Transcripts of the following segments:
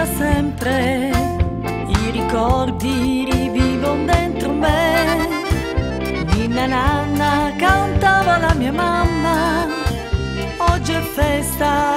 da sempre, i ricordi rivivono dentro me. Ninna nanna cantava la mia mamma, oggi è festa.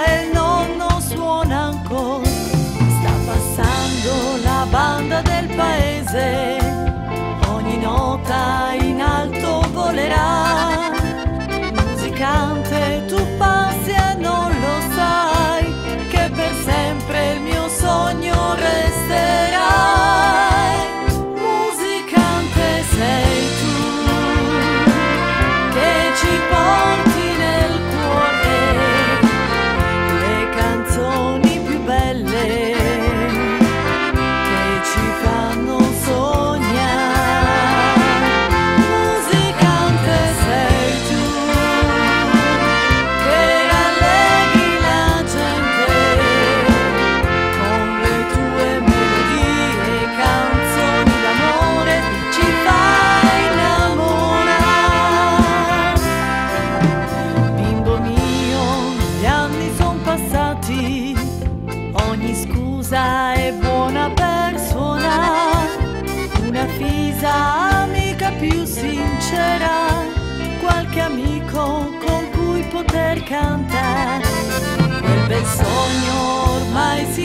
buona persona, una fisa amica più sincera, qualche amico con cui poter cantare. Il bel sogno ormai si